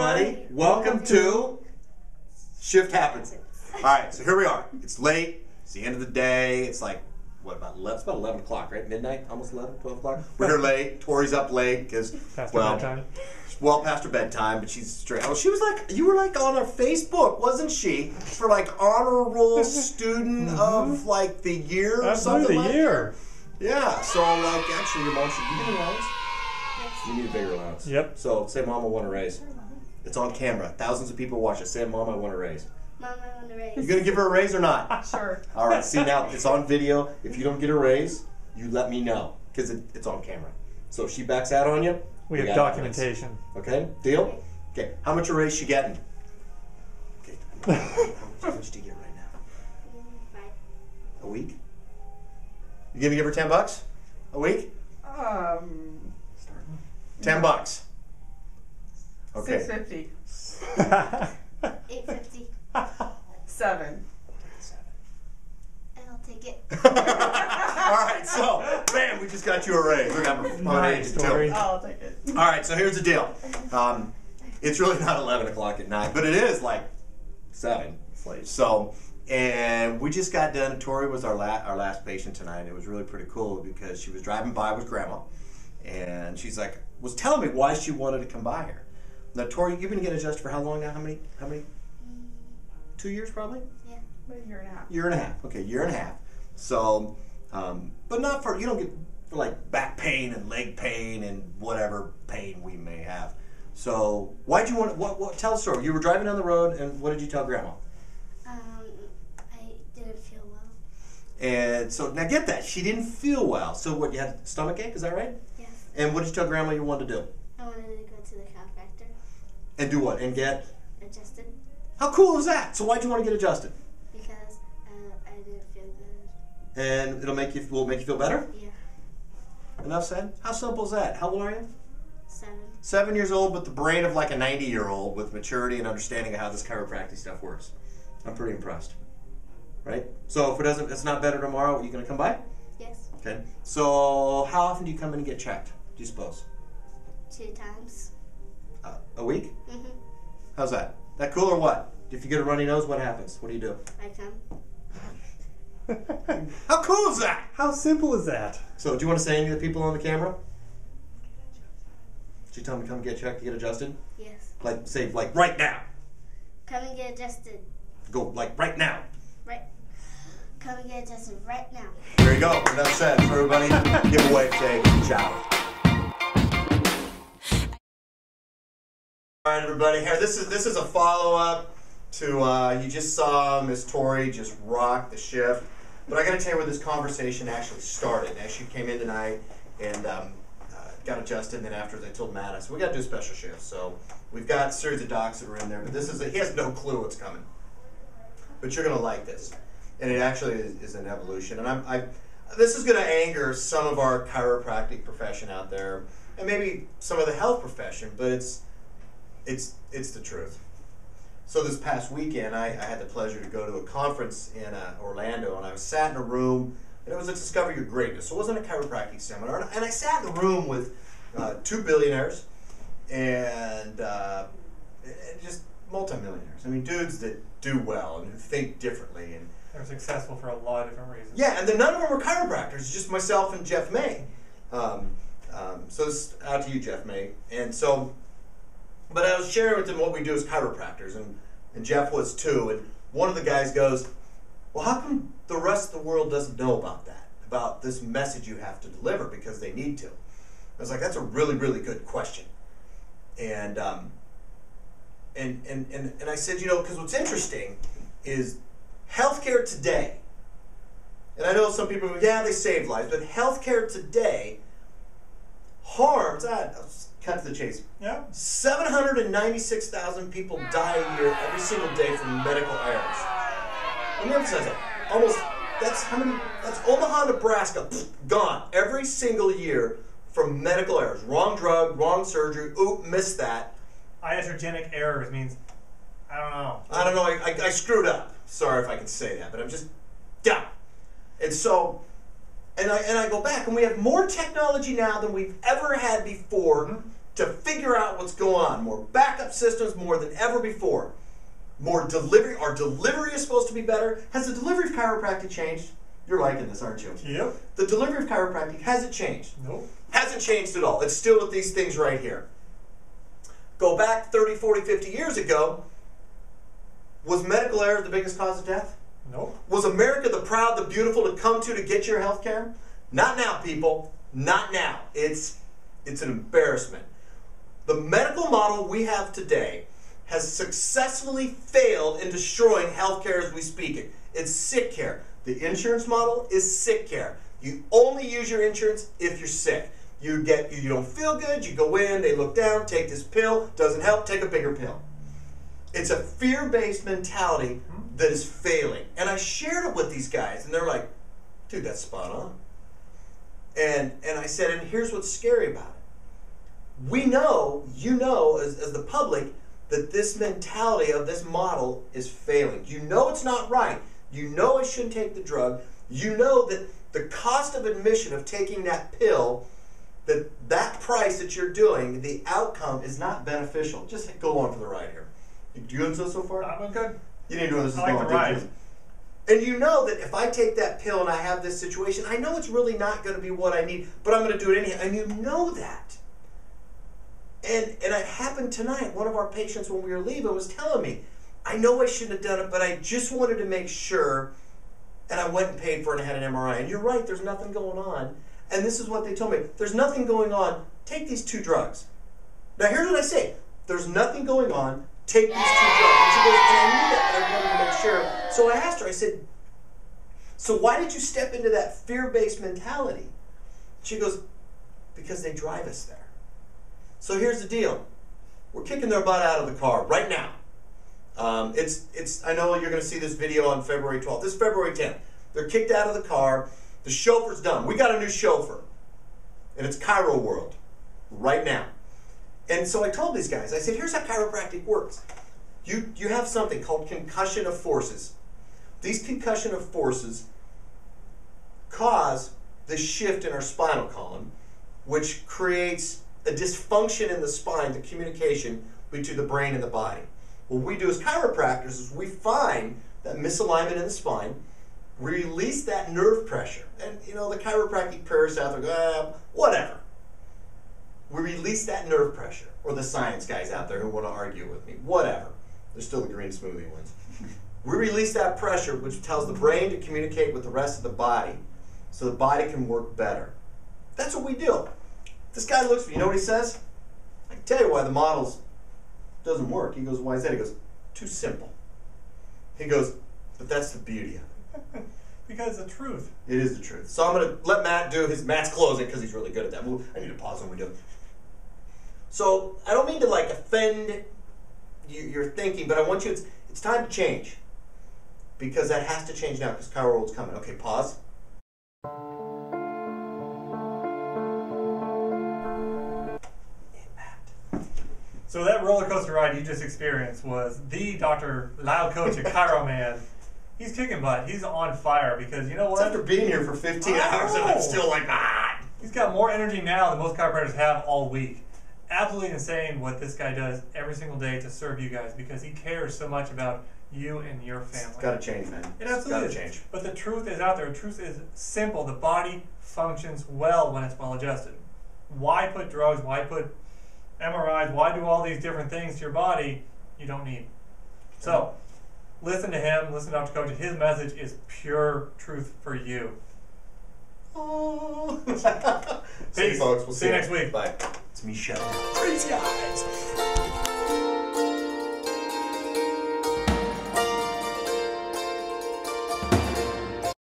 everybody. Welcome to Shift Happenz. All right, so here we are. It's late. It's the end of the day. It's like, what, about 11? It's about 11 o'clock, right? Midnight? Almost 11, 12 o'clock? We're here late. Tori's up late because, well, bedtime. well past her bedtime, but she's straight. Oh, she was like, you were like on our Facebook, wasn't she? For like honor roll student mm-hmm. of like the year or That's something the like year. Yeah, so like actually your mom should give you an allowance. You need a bigger allowance. Yep. So say mama I want a raise. It's on camera. Thousands of people watch it. Say mom, I want a raise. Mom, I want to raise. You gonna give her a raise or not? Sure. All right. See now it's on video. If you don't get a raise, you let me know because it, it's on camera. So if she backs out on you, We have documentation. Okay. Deal. Okay. How much a raise she getting? Okay. How much, how much do you get right now? Five. A week? You gonna give her ten bucks? A week? Um, Ten bucks. Okay. six fifty. Eight fifty. Seven. And I'll take it. All right, so bam, we just got you a raise. Look, I'm I'm Nice, age too. Tori. I'll take it. All right, so here's the deal. Um, it's really not 11 o'clock at night, but it is like seven. It's late. So, and we just got done. Tori was our la- our last patient tonight. It was really pretty cool because she was driving by with Grandma, and she's like was telling me why she wanted to come by here. Now, Tori, you've been getting adjusted for how long now? How many? How many? Two years, probably. Yeah. About a year and a half. Year and a half. Okay, year and a half. So, um, but not for you don't get for like back pain and leg pain and whatever pain we may have. So, why'd you want? What? What? Tell the story. You were driving down the road, and what did you tell Grandma? Um, I didn't feel well. And so now get that she didn't feel well. So what? You had stomach ache? Is that right? Yes. And what did you tell Grandma you wanted to do? I wanted to go to the chiropractor. And do what? And get? Adjusted How cool is that? So why'd you want to get adjusted? because uh, I didn't feel good. And it'll make you will it make you feel better. Yeah. Enough said. How simple is that? How old are you? Seven. Seven years old, but the brain of like a 90 year old with maturity and understanding of how this chiropractic stuff works. I'm pretty impressed. Right? So if it doesn't, it's not better tomorrow, are you going to come by? Yes. Okay. So how often do you come in and get checked, do you suppose? Two times. A week? Mhm. How's that? That cool or what? If you get a runny nose, what happens? What do you do? I come. How cool is that? How simple is that? So do you want to say anything to the people on the camera? Did you tell them to come get checked to get adjusted? Yes. Like, say, like right now. Come and get adjusted. Go, like right now. Right. Come and get adjusted right now. There you go. Enough said. So everybody, give away, say ciao. Right, everybody. Here, this is this is a follow up to uh, you just saw Miss Tori just rock the shift. But I got to tell you where this conversation actually started. As she came in tonight and um, uh, got adjusted, and then after I told Matt, I said we got to do a special shift. So we've got a series of docs that are in there, but this is a, he has no clue what's coming. But you're gonna like this, and it actually is, is an evolution. And I'm, I, this is gonna anger some of our chiropractic profession out there, and maybe some of the health profession, but it's, it's, it's the truth. So this past weekend, I, I had the pleasure to go to a conference in uh, Orlando, and I was sat in a room, and it was a Discover Your Greatness. So it wasn't a chiropractic seminar, and, and I sat in the room with uh, two billionaires and, uh, and just multimillionaires. I mean, dudes that do well and who think differently, and They're successful for a lot of different reasons. yeah, and then none of them were chiropractors, just myself and Jeff May. Um, um, so this out to you, Jeff May. And so, but I was sharing with them what we do as chiropractors, and, and Jeff was too. And one of the guys goes, Well, how come the rest of the world doesn't know about that? About this message you have to deliver because they need to? I was like, That's a really, really good question. And, um, and, and, and, and I said, You know, because what's interesting is healthcare today and I know some people, yeah, they save lives, but healthcare today harms. Let's cut to the chase. Yeah. 796,000 people die a year every single day from medical errors. Let me emphasize that. Almost, that's how many, that's Omaha, Nebraska, gone every single year from medical errors. Wrong drug, wrong surgery, oop, missed that. Iatrogenic errors means, I don't know. I don't know, I, I, I screwed up. Sorry if I can say that, but I'm just dumb. And so, and I, and I go back, and we have more technology now than we've ever had before mm-hmm. To figure out what's going on. More backup systems, more than ever before. More delivery. Our delivery is supposed to be better. Has the delivery of chiropractic changed? You're liking this, aren't you? Yep. The delivery of chiropractic hasn't changed. Nope. Hasn't changed at all. It's still with these things right here. Go back 30, 40, 50 years ago. Was medical error the biggest cause of death? Nope. Was America the proud, the beautiful to come to to get your health care? Not now, people. Not now. It's it's an embarrassment. The medical model we have today has successfully failed in destroying healthcare as we speak it. It's sick care. The insurance model is sick care. You only use your insurance if you're sick. You get you don't feel good, you go in, they look down, take this pill, doesn't help, take a bigger pill. It's a fear-based mentality hmm? that is failing. And I shared it with these guys and they're like, dude, that's spot on. And and I said, and here's what's scary about it. We know, you know, as, as the public, that this mentality of this model is failing. You know it's not right. You know I shouldn't take the drug. You know that the cost of admission of taking that pill, that that price that you're doing, the outcome is not beneficial. Just go on for the ride here. You doing so so far? I'm good. You didn't know where this is I like going. ride. And you know that if I take that pill and I have this situation, I know it's really not going to be what I need, but I'm going to do it anyhow. And you know that. And and it happened tonight. One of our patients, when we were leaving, was telling me, "I know I shouldn't have done it, but I just wanted to make sure." And I went and paid for it and had an MRI. And you're right. There's nothing going on. And this is what they told me. There's nothing going on. Take these two drugs. Now here's what I say. There's nothing going on. Take these two drugs. And she goes, and I knew that, but I wanted to make sure. So I asked her, I said, so why did you step into that fear-based mentality? She goes, because they drive us there. So here's the deal. We're kicking their butt out of the car right now. Um, it's, it's, I know you're going to see this video on February 12th. This is February 10th. They're kicked out of the car. The chauffeur's done. We got a new chauffeur. And it's Chiro World right now. And so I told these guys, I said, here's how chiropractic works. You, you have something called concussion of forces. These concussion of forces cause the shift in our spinal column, which creates a dysfunction in the spine, the communication between the brain and the body. What we do as chiropractors is we find that misalignment in the spine, we release that nerve pressure. And you know, the chiropractic purists out there go, ah, whatever. We release that nerve pressure. Or the science guys out there who want to argue with me, whatever. They're still the green smoothie ones. We release that pressure, which tells the brain to communicate with the rest of the body so the body can work better. That's what we do. This guy looks you know what he says? I can tell you why the models doesn't work. He goes, why is that? He goes, too simple. He goes, but that's the beauty of it. Because the truth. It is the truth. So I'm going to let Matt do his Matt's closing because he's really good at that. Well, I need to pause when we do. it. So I don't mean to like offend you, your thinking, but I want you. It's, it's time to change because that has to change now because Chiro World's coming. Okay, pause. So that roller coaster ride you just experienced was the Dr. Lyle Koca at Kiroman. He's kicking butt. He's on fire because you know It's what? after being here for 15 I hours and I'm still like, ah. He's got more energy now than most chiropractors have all week. Absolutely insane what this guy does every single day to serve you guys because he cares so much about you and your family. It's got to change, man. It It's absolutely got to change. But the truth is out there. The truth is simple. The body functions well when it's well adjusted. Why put drugs? Why put MRIs? Why do all these different things to your body you don't need? So, listen to him. Listen to Dr. Koca. His message is pure truth for you. Oh. see you, folks. We'll See you next week. Bye. It's me, Chef. Crazy eyes.